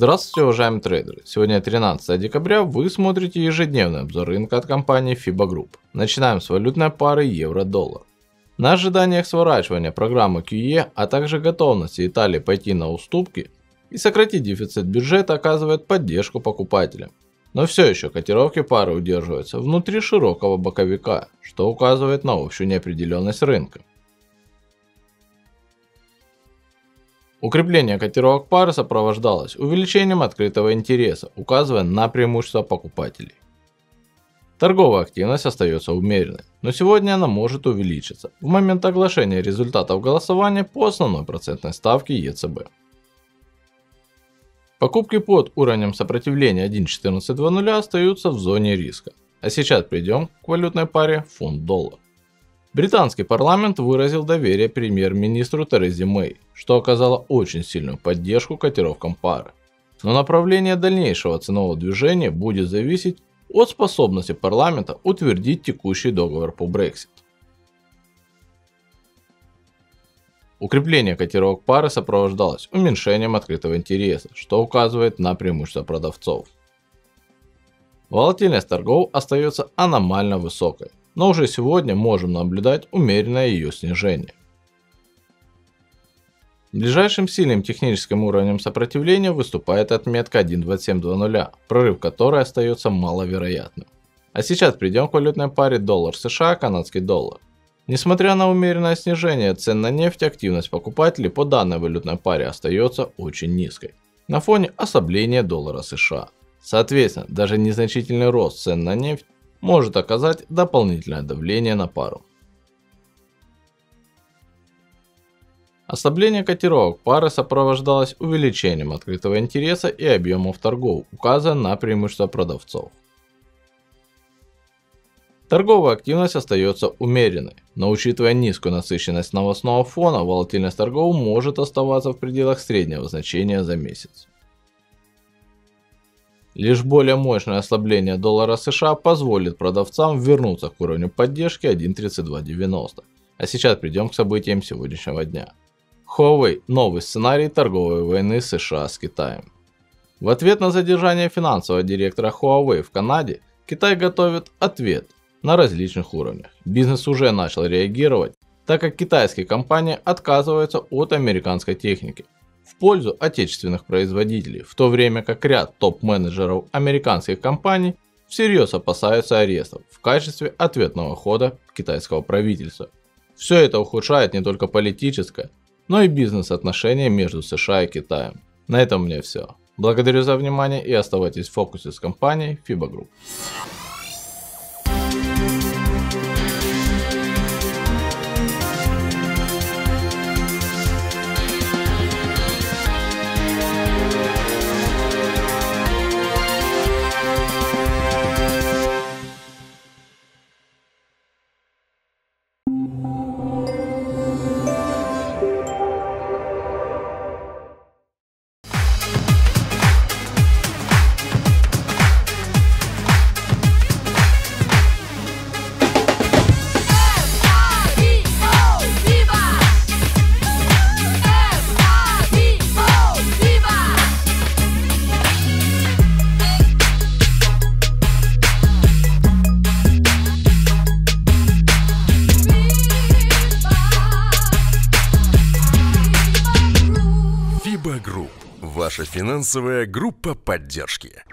Здравствуйте, уважаемые трейдеры! Сегодня 13 декабря, вы смотрите ежедневный обзор рынка от компании FIBA Group. Начинаем с валютной пары евро-доллар. На ожиданиях сворачивания программы QE, а также готовности Италии пойти на уступки и сократить дефицит бюджета оказывает поддержку покупателям. Но все еще котировки пары удерживаются внутри широкого боковика, что указывает на общую неопределенность рынка. Укрепление котировок пары сопровождалось увеличением открытого интереса, указывая на преимущество покупателей. Торговая активность остается умеренной, но сегодня она может увеличиться в момент оглашения результатов голосования по основной процентной ставке ЕЦБ. Покупки под уровнем сопротивления 1.1420 остаются в зоне риска. А сейчас перейдем к валютной паре фунт-доллар. Британский парламент выразил доверие премьер-министру Терезе Мэй, что оказало очень сильную поддержку котировкам пары. Но направление дальнейшего ценового движения будет зависеть от способности парламента утвердить текущий договор по Brexit. Укрепление котировок пары сопровождалось уменьшением открытого интереса, что указывает на преимущество продавцов. Волатильность торгов остается аномально высокой, но уже сегодня можем наблюдать умеренное ее снижение. Ближайшим сильным техническим уровнем сопротивления выступает отметка 1.2720, прорыв которой остается маловероятным. А сейчас перейдем к валютной паре доллар США канадский доллар. Несмотря на умеренное снижение цен на нефть, активность покупателей по данной валютной паре остается очень низкой. На фоне ослабления доллара США. Соответственно, даже незначительный рост цен на нефть может оказать дополнительное давление на пару. Ослабление котировок пары сопровождалось увеличением открытого интереса и объемов торгов, указывая на преимущество продавцов. Торговая активность остается умеренной, но учитывая низкую насыщенность новостного фона, волатильность торгов может оставаться в пределах среднего значения за месяц. Лишь более мощное ослабление доллара США позволит продавцам вернуться к уровню поддержки 1.3290. А сейчас придем к событиям сегодняшнего дня. Huawei – новый сценарий торговой войны США с Китаем. В ответ на задержание финансового директора Huawei в Канаде, Китай готовит ответ на различных уровнях. Бизнес уже начал реагировать, так как китайские компании отказываются от американской техники, в пользу отечественных производителей, в то время как ряд топ-менеджеров американских компаний всерьез опасаются арестов в качестве ответного хода китайского правительства. Все это ухудшает не только политическое, но и бизнес-отношения между США и Китаем. На этом у меня все. Благодарю за внимание и оставайтесь в фокусе с компанией FIBA Group. Ваша финансовая группа поддержки.